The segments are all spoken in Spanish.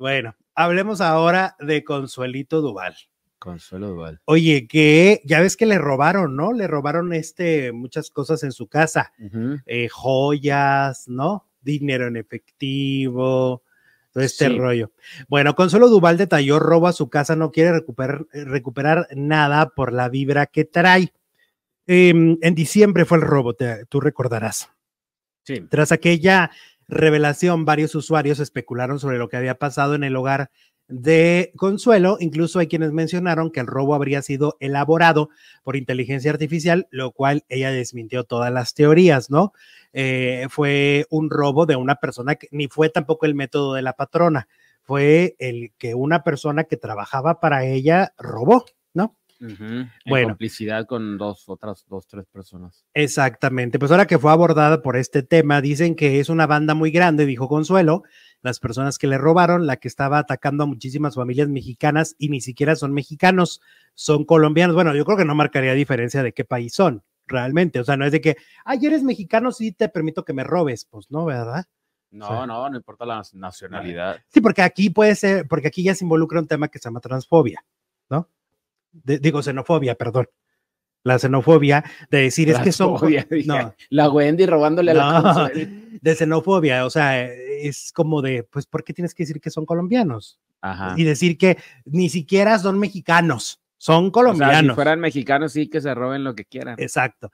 Bueno, hablemos ahora de Consuelito Duval. Consuelo Duval. Oye, que ya ves que le robaron, ¿no? Le robaron este muchas cosas en su casa, eh, joyas, ¿no? Dinero en efectivo, todo este Sí. rollo. Bueno, Consuelo Duval detalló robo a su casa, no quiere recuperar, recuperar nada por la vibra que trae. Em, en diciembre fue el robo, te- tú recordarás. Sí. Tras aquella revelación, varios usuarios especularon sobre lo que había pasado en el hogar de Consuelo. Incluso hay quienes mencionaron que el robo habría sido elaborado por inteligencia artificial, lo cual ella desmintió todas las teorías, ¿no? Eh, fue un robo de una persona que ni fue tampoco el método de la patrona, fue el que una persona que trabajaba para ella robó, Bueno. complicidad con dos, otras dos, tres personas. Exactamente. Pues ahora que fue abordada por este tema, dicen que es una banda muy grande, dijo Consuelo, las personas que le robaron, la que estaba atacando a muchísimas familias mexicanas y ni siquiera son mexicanos, son colombianos. Bueno, yo creo que no marcaría diferencia de qué país son, realmente. O sea, no es de que, ay, eres mexicano, sí te permito que me robes. Pues no, ¿verdad? No, no, no importa la nacionalidad. Sí, porque aquí puede ser, porque aquí ya se involucra un tema que se llama transfobia. De- digo, xenofobia, perdón. La xenofobia de decir es que son... No, La Wendy robándole a la No, Consuelo. de xenofobia, o sea, es como de, pues, ¿por qué tienes que decir que son colombianos? Ajá. Y decir que ni siquiera son mexicanos, son O sea, colombianos. si fueran mexicanos, sí que se roben lo que quieran. Exacto.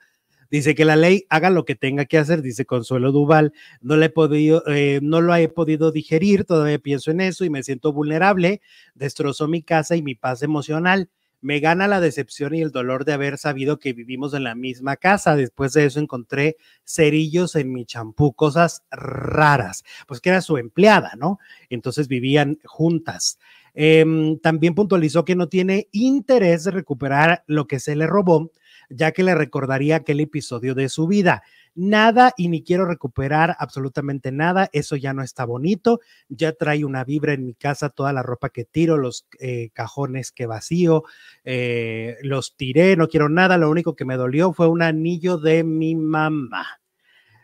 Dice que la ley haga lo que tenga que hacer, dice Consuelo Duval. No, le he podido, eh, no lo he podido digerir, todavía pienso en eso y me siento vulnerable. Destrozó mi casa y mi paz emocional. Me gana la decepción y el dolor de haber sabido que vivimos en la misma casa. Después de eso encontré cerillos en mi champú, cosas raras, pues que era su empleada, ¿no? Entonces vivían juntas. Em, también puntualizó que no tiene interés de recuperar lo que se le robó, ya que le recordaría aquel episodio de su vida. Nada y ni quiero recuperar absolutamente nada, eso ya no está bonito, ya trae una vibra en mi casa, toda la ropa que tiro, los eh, cajones que vacío, eh, los tiré, no quiero nada, lo único que me dolió fue un anillo de mi mamá.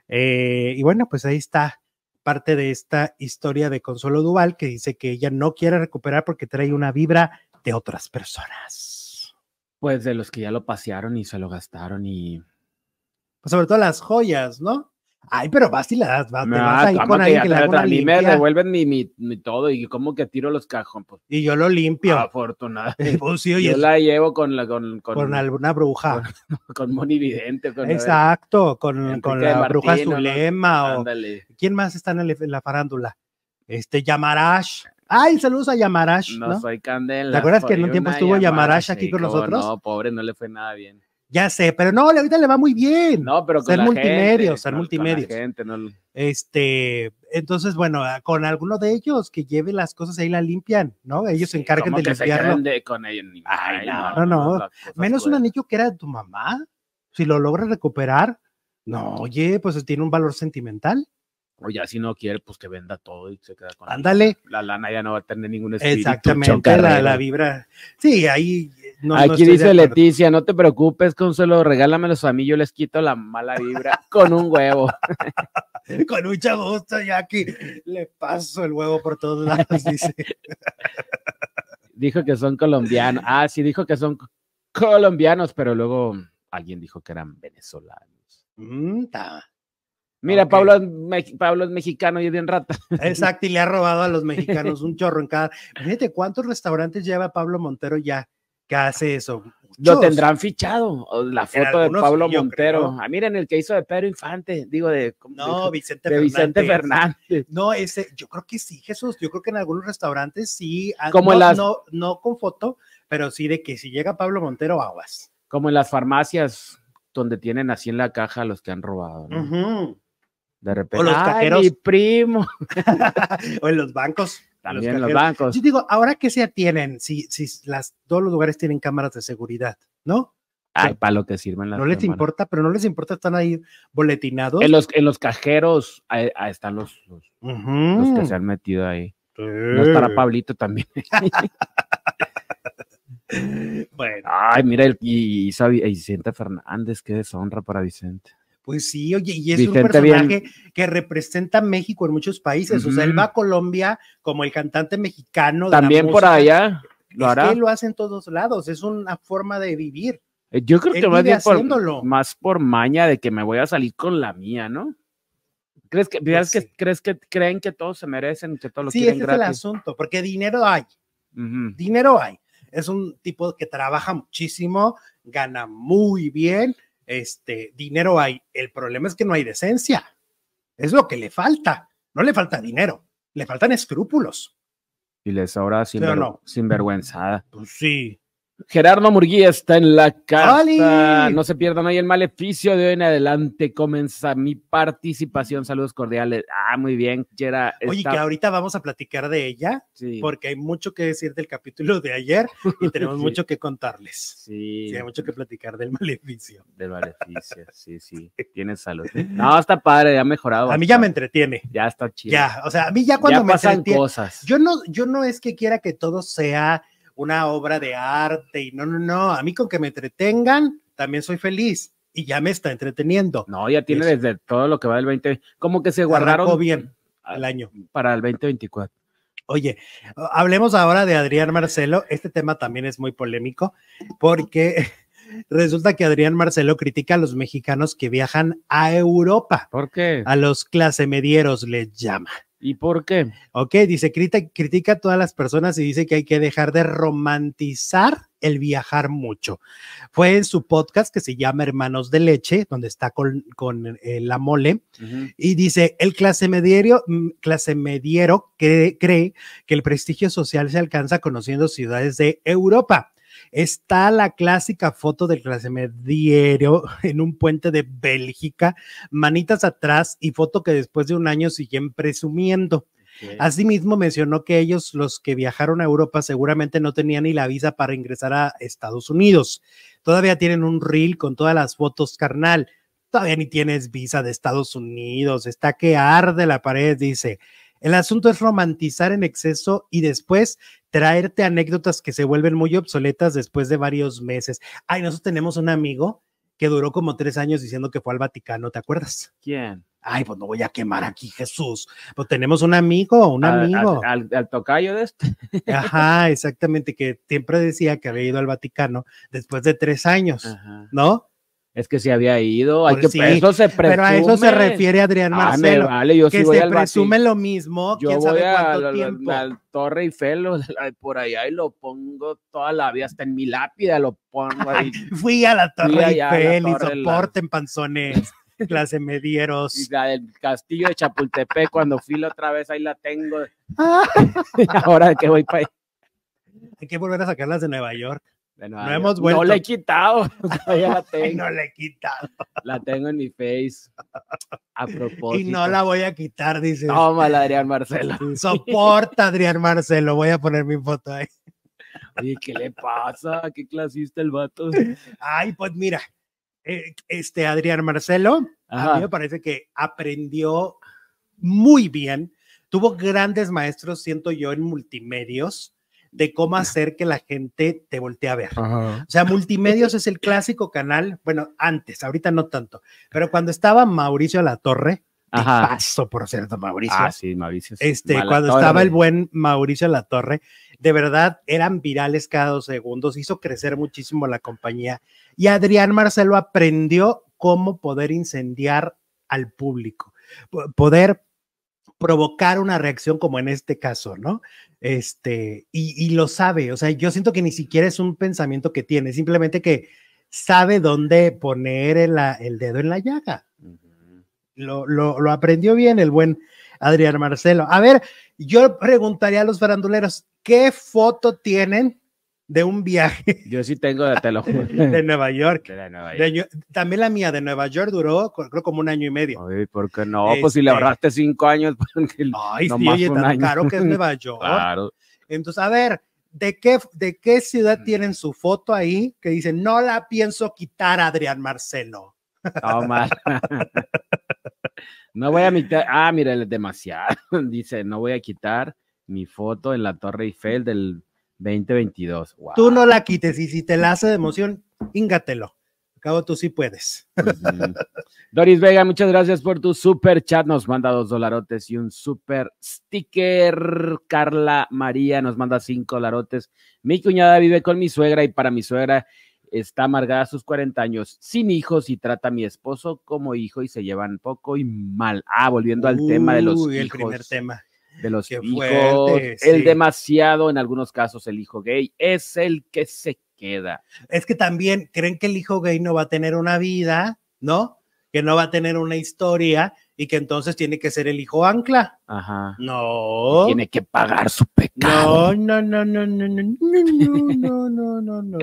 Eh, y bueno, pues ahí está parte de esta historia de Consuelo Duval que dice que ella no quiere recuperar porque trae una vibra de otras personas. Pues de los que ya lo pasearon y se lo gastaron y. Pues sobre todo las joyas, ¿no? Ay, pero vas y le das, vas, te vas ahí ¿cómo con alguien que una a mí me devuelven mi, mi, mi todo y como que tiro los cajones. Pues, y yo lo limpio. afortunadamente. Pues sí, oye, Yo la llevo con la con, con, con alguna bruja. con Moni Vidente. Con Exacto, con, con la bruja Martino, ¿no? Zulema o quién más está en, el- en la farándula. Este Yamarash. Ay, saludos a Yamarash, No, ¿no? soy Candela. ¿Te acuerdas que en un tiempo estuvo llamada, Yamarash aquí con nosotros? No, pobre, no le fue nada bien. Ya sé, pero no, ahorita le va muy bien. No, pero con Ser la multimedios, gente, ser no, Este, entonces, bueno, con alguno de ellos que lleve las cosas ahí la limpian, ¿no? Ellos se encargan ¿cómo de limpiarlo. de- con ellos. Ay, no, no. cosas Menos un anillo que era de tu mamá. Si lo logras recuperar, no, oye, pues tiene un valor sentimental. O ya si no quiere, pues que venda todo y se queda con Ándale. La lana ya no va a tener ningún espíritu. Exactamente, la, la vibra. Sí, ahí no, no Aquí dice. Leticia, no te preocupes, Consuelo, regálamelos a mí, yo les quito la mala vibra con un huevo. Con mucho gusto, ya aquí le paso el huevo por todos lados, dice. Dijo que son colombianos. Ah, sí, dijo que son co- colombianos, pero luego alguien dijo que eran venezolanos. Mm, ta. Mira. Pablo, me- Pablo es mexicano y es bien rata. Exacto, y le ha robado a los mexicanos un chorro en cada. Fíjate cuántos restaurantes lleva Pablo Montero ya que hace eso. Lo tendrán fichado. La foto de Pablo Montero. Ah, miren el que hizo de Pedro Infante, digo de, No, de, Vicente de Vicente Fernández. Fernández. No, ese, yo creo que sí, Jesús. Yo creo que en algunos restaurantes sí. ah, Como no, las- no, no con foto, pero sí de que si llega Pablo Montero, aguas. Como en las farmacias donde tienen así en la caja a los que han robado. ¿no? Ujú. De repente. los "Ay, cajeros". mi primo. o en los bancos. También en los los bancos. Yo digo, ahora que se tienen, si, si las, todos los lugares tienen cámaras de seguridad, ¿no? Ay, para lo que sirven las No les cámaras. importa, pero no les importa, están ahí boletinados. En los, en los cajeros ahí, ahí están los, los, los que se han metido ahí. Sí. No estará Pablito también. Bueno, Ay, mira, el, y, y a Vicente Fernández, qué deshonra para Vicente. Pues sí, oye, y es Vicente un personaje bien- que representa a México en muchos países. O sea, él va a Colombia como el cantante mexicano. de la También por allá lo Es hará. que lo hace en todos lados. Es una forma de vivir. Eh, Yo creo él que más bien por, más por maña de que me voy a salir con la mía, ¿no? ¿Crees que, Pues que, crees que creen que todos se merecen, que todos lo Sí, quieren ese es el asunto, porque dinero hay. Dinero hay. Es un tipo que trabaja muchísimo, gana muy bien, este, dinero hay. El problema es que no hay decencia. Es lo que le falta. No le falta dinero, le faltan escrúpulos. Y les sobra sin. Pues sí. Gerardo Murguía está en la casa. ¡Oli! No se pierdan hoy el maleficio de hoy en adelante. Comienza mi participación. Saludos cordiales. Ah, muy bien, Gera. Oye, está- que ahorita vamos a platicar de ella, sí, porque hay mucho que decir del capítulo de ayer y tenemos Sí. mucho que contarles. sí, Sí, hay mucho que platicar del maleficio. del maleficio. Sí, sí. Tienes salud. No, está padre, ha mejorado. A mí ya me entretiene. Ya está chido. Ya, o sea, a mí ya cuando ya me pasan entretiene, cosas. Yo no, yo no es que quiera que todo sea una obra de arte y no, no, no. A mí con que me entretengan, también soy feliz y ya me está entreteniendo. No, ya tiene Eso. desde todo lo que va del 20. Como que se Arrancó guardaron bien el año. para el 2024. Oye, hablemos ahora de Adrián Marcelo. Este tema también es muy polémico porque resulta que Adrián Marcelo critica a los mexicanos que viajan a Europa. ¿Por qué? A los clase medieros les llama. ¿Y por qué? Ok, dice, critica, critica a todas las personas y dice que hay que dejar de romantizar el viajar mucho. Fue en su podcast que se llama Hermanos de Leche, donde está con, con eh, la mole, y dice, el clase mediero, mm, clase mediero cree, cree que el prestigio social se alcanza conociendo ciudades de Europa. Está la clásica foto del clase mediero en un puente de Bélgica, manitas atrás y foto que después de un año siguen presumiendo. Asimismo, mencionó que ellos, los que viajaron a Europa, seguramente no tenían ni la visa para ingresar a Estados Unidos. Todavía tienen un reel con todas las fotos, carnal. Todavía ni tienes visa de Estados Unidos. Está que arde la pared, dice. El asunto es romantizar en exceso y después traerte anécdotas que se vuelven muy obsoletas después de varios meses. Ay, nosotros tenemos un amigo que duró como tres años diciendo que fue al Vaticano, ¿te acuerdas? ¿Quién? Ay, pues no voy a quemar aquí, Jesús. Pues tenemos un amigo, un Al- amigo. Al, al- al tocayo de este. Ajá, exactamente, que siempre decía que había ido al Vaticano después de tres años, Ajá. ¿no? Es que se había ido. Hay que, sí, eso se presume. Pero a eso se refiere Adrián Ah, me Marcelo, vale, yo que sí voy se al presume lo mismo, Yo quién voy sabe a cuánto la- la- tiempo. al Torre Eiffel la- por allá y lo pongo toda la vida, hasta en mi lápida lo pongo ahí. Fui a la Torre allá la Eiffel y soporten panzones, clase y medieros. la del castillo de Chapultepec, cuando fui la otra vez, ahí la tengo. Ah, Ahora que voy para ahí. hay que volver a sacarlas de Nueva York. No hemos York. vuelto. No la he quitado. la tengo. no la he quitado. La tengo en mi face. A propósito. Y no la voy a quitar, dice. Toma la Adrián Marcelo. Soporta, Adrián Marcelo. Voy a poner mi foto ahí. Oye, ¿qué le pasa? ¿Qué clasista el vato? Ay, pues mira, eh, este Adrián Marcelo, a mí me parece que aprendió muy bien, tuvo grandes maestros, siento yo, en multimedios, de cómo hacer que la gente te voltee a ver. Ajá. O sea, Multimedios es el clásico canal, bueno, antes, ahorita no tanto, pero cuando estaba Mauricio La Torre, Ajá. paso por cierto, Mauricio. Ah, sí, Mauricio. Este, cuando torre. estaba el buen Mauricio La Torre, de verdad eran virales cada dos segundos, hizo crecer muchísimo la compañía y Adrián Marcelo aprendió cómo poder incendiar al público, po- poder provocar una reacción como en este caso, ¿no? Este, y, y lo sabe, o sea, yo siento que ni siquiera es un pensamiento que tiene, simplemente que sabe dónde poner el, el dedo en la llaga lo, lo, lo aprendió bien el buen Adrián Marcelo. A ver, yo preguntaría a los faranduleros, ¿qué foto tienen de un viaje Yo sí tengo, de- te lo juro. de Nueva York? De la Nueva De York. Yo- también la mía de Nueva York duró, creo, como un año y medio. Oye, ¿por qué no? Pues si le Este- ahorraste cinco años. Ay, sí, oye, tan año. caro que es Nueva York. Claro. Entonces, a ver, ¿de qué, ¿de qué ciudad tienen su foto ahí que dice, no la pienso quitar, Adrián Marcelo? Toma. No voy a quitar. Ah, mira, es demasiado. Dice, no voy a quitar mi foto en la Torre Eiffel del 2022. Wow. Tú no la quites y si te la hace de emoción, íngatelo. Cabo, tú sí puedes. Doris Vega, muchas gracias por tu super chat. Nos manda dos dolarotes y un super sticker. Carla María nos manda cinco dolarotes. Mi cuñada vive con mi suegra y para mi suegra está amargada a sus 40 años, sin hijos y trata a mi esposo como hijo y se llevan poco y mal. Ah, volviendo al tema de los el hijos. primer tema. De los Qué hijos. fuerte, El sí. demasiado, en algunos casos, el hijo gay es el que se queda. Es que también creen que el hijo gay no va a tener una vida, ¿no? Que no va a tener una historia y que entonces tiene que ser el hijo ancla. Ajá. No. Tiene que pagar su pecado. No, no, no, no, no, no, no, no, no, no, no, no.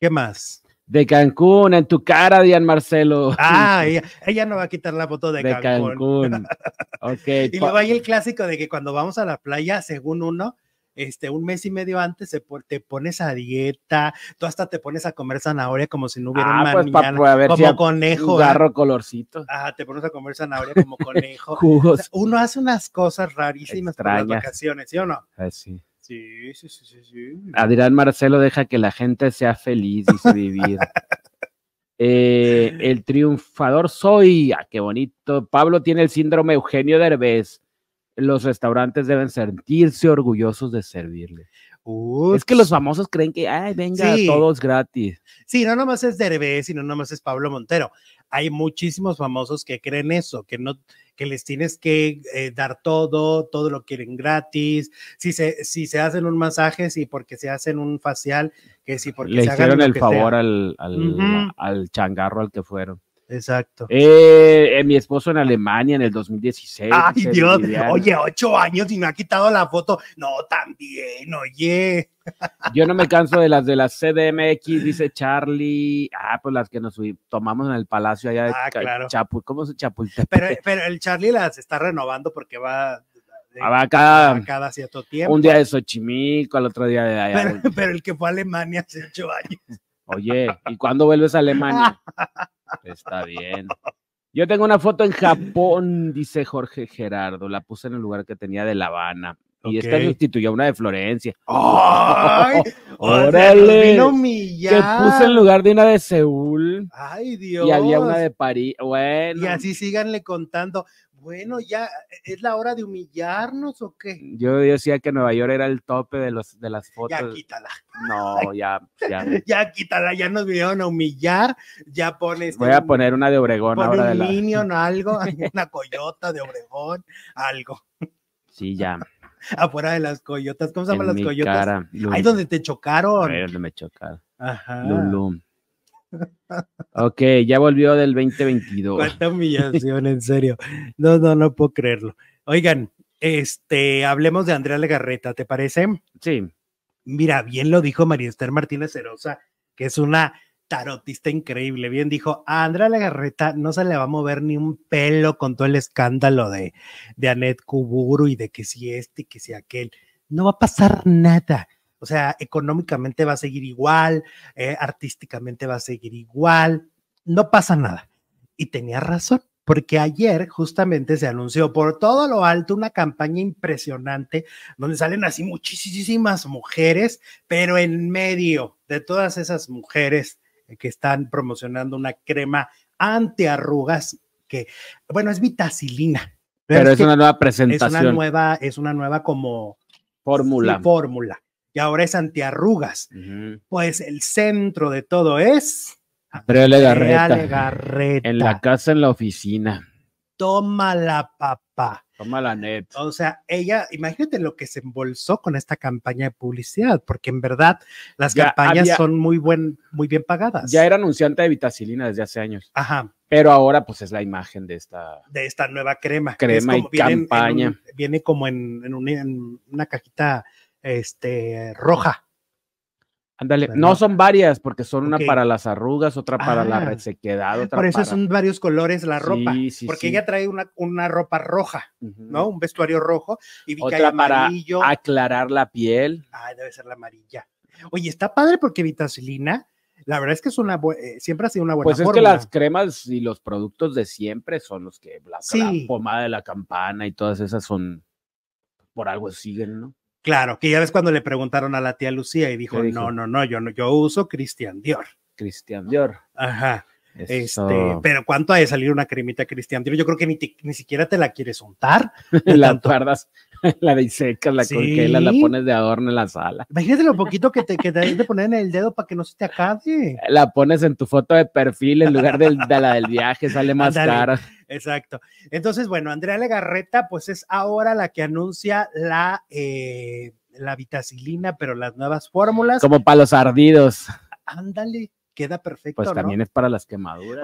¿Qué más? De Cancún, en tu cara, Dian Marcelo. Ah, ella, ella no va a quitar la foto de, de Cancún. Cancún. Ok. Y pa- luego hay el clásico de que cuando vamos a la playa, según uno, este, un mes y medio antes se te pones a dieta, tú hasta te pones a comer zanahoria como si no hubiera un Ah, pues mañana, para ver si como a- conejo. un garro colorcito. Ah, te pones a comer zanahoria como conejo. O Jugos. sea, uno hace unas cosas rarísimas por las vacaciones, ¿sí o no? Ah, sí. Sí, sí, sí, sí, sí. Adrián Marcelo deja que la gente sea feliz, dice vivir. Eh, el triunfador soy, ah, qué bonito. Pablo tiene el síndrome Eugenio Derbez. Los restaurantes deben sentirse orgullosos de servirle. Ups. Es que los famosos creen que, ay, venga, Sí. todo es gratis. Sí, no nomás es Derbez y no nomás es Pablo Montero. Hay muchísimos famosos que creen eso, que no, que les tienes que eh, dar todo, todo lo quieren gratis. Si se, si se hacen un masaje, sí, porque se hacen un facial, que sí, porque Le se hagan hicieron lo el favor al, al, Ujú. al changarro al que fueron. Exacto. Eh, eh, mi esposo en Alemania en el 2016. Ay, Dios, oye, ocho años y me ha quitado la foto. No, también, oye. Yo no me canso de las de la CDMX, dice Charlie. Ah, pues las que nos tomamos en el palacio allá de Ah, claro. Chapu- ¿Cómo se Chapultepec? Pero, pero el Charlie las está renovando porque va de- va cada- a cada cierto tiempo. un día de Xochimilco, al otro día de allá. pero, pero el que fue a Alemania hace ocho años. Oye, ¿y cuándo vuelves a Alemania? Está bien. Yo tengo una foto en Japón, dice Jorge Gerardo. La puse en el lugar que tenía de La Habana. Y esta sustituyó a una de Florencia. ¡Ay! ¡Órale! vino Que puse en lugar de una de Seúl. Ay, Dios. Y había una de París. Bueno. Y así síganle contando. Bueno, ya es la hora de humillarnos o qué. Yo decía que Nueva York era el tope de, los, de las Ya fotos. quítala, No, ya, ya. ya quítala, ya nos vinieron a humillar. Ya pones. Voy a poner una de Obregón pon ahora de un la. Minion, algo, una coyota de Obregón, algo. Sí, ya. Afuera de las coyotas. ¿Cómo se llaman en las mi coyotas? cara. Ahí donde te chocaron. ver, ¿dónde me choca. Ajá. Lulú. Ok, ya volvió del 2022. Cuánta humillación, en serio. No, no, no puedo creerlo. Oigan, este, hablemos de Andrea Legarreta, ¿te parece? Sí, Mira, bien lo dijo María Esther Martínez Cerosa, que es una tarotista increíble. Bien dijo, a Andrea Legarreta no se le va a mover ni un pelo con todo el escándalo de, de Anet Kuburu y de que si este y que si aquel. No va a pasar nada. O sea, económicamente va a seguir igual, eh, artísticamente va a seguir igual. No pasa nada. Y tenía razón, porque ayer justamente se anunció por todo lo alto una campaña impresionante donde salen así muchísimas mujeres, pero en medio de todas esas mujeres que están promocionando una crema antiarrugas que, bueno, es vitacilina. pero es una nueva es una presentación. nueva, es una nueva como Fórmula. sí, fórmula. Y ahora es antiarrugas. Pues el centro de todo es Andrea Legarreta. Andrea Legarreta. En la casa, en la oficina. Toma la papá. Toma la net. O sea, ella, imagínate lo que se embolsó con esta campaña de publicidad, porque en verdad las Ya campañas había- son muy buen, muy bien pagadas. Ya era anunciante de vitacilina desde hace años. Ajá, Pero ahora, pues, es la imagen de esta. de esta nueva crema. es Crema y viene en- en campaña. un- viene como en, en un- en una cajita este, roja. Ándale. No son varias, porque son una para las arrugas, otra para la Ah. resequedad, otra Por eso para. son varios colores la ropa. Sí, sí, porque sí. ella trae una, una ropa roja. ¿no? Un vestuario rojo. Y vi que hay Otra para amarillo. aclarar la piel. Ay, debe ser la amarilla. Oye, está padre porque vitacilina, la verdad es que es una eh, siempre ha sido una buena Pues es que las cremas y los productos de siempre son los que la, pomada de la campana y todas esas son por algo siguen, ¿no? Claro, que ya ves cuando le preguntaron a la tía Lucía y dijo, no, no, no, yo no, yo uso Christian Dior. Cristian Dior. Ajá. Este, pero ¿cuánto ha de salir una cremita Cristian Dior? Yo creo que ni, te- ni siquiera te la quieres untar. la guardas, la disecas, la Sí. congelas, la pones de adorno en la sala. Imagínate lo poquito que te que debes de poner en el dedo para que no se te acabe. La pones en tu foto de perfil en lugar del- de la del viaje, sale más cara. Exacto. Entonces, bueno, Andrea Legarreta, pues es ahora la que anuncia la, eh, la vitacilina, pero las nuevas fórmulas. Como para los ardidos. Ándale, queda perfecto. Pues ¿no? también es para las quemaduras.